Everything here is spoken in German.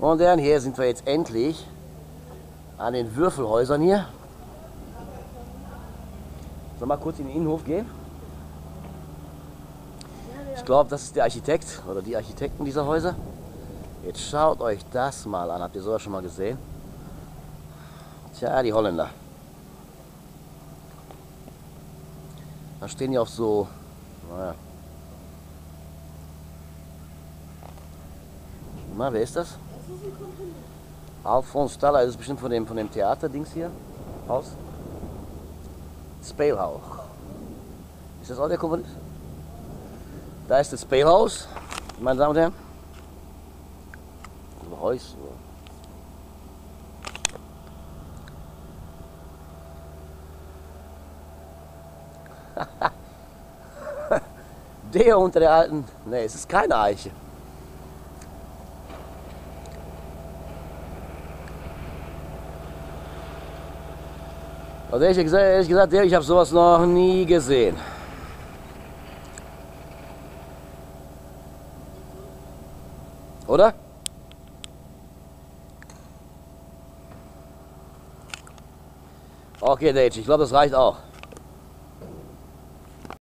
Und dann hier sind wir jetzt endlich an den Würfelhäusern hier. Soll mal kurz in den Innenhof gehen? Ich glaube, das ist der Architekt oder die Architekten dieser Häuser. Jetzt schaut euch das mal an. Habt ihr sowas schon mal gesehen? Tja, die Holländer. Da stehen die auf so, naja. Na, wer ist das? Alphonse Staller, das ist bestimmt von dem, von dem Theaterdings hier. Haus. Speelhauch. Ist das auch der Komponist? Da ist das Speelhaus, meine Damen und Herren. Ein Haus. der unter der alten. Ne, es ist keine Eiche. Also ehrlich gesagt, ehrlich gesagt ich habe sowas noch nie gesehen. Oder? Okay, Dage, ich glaube, das reicht auch.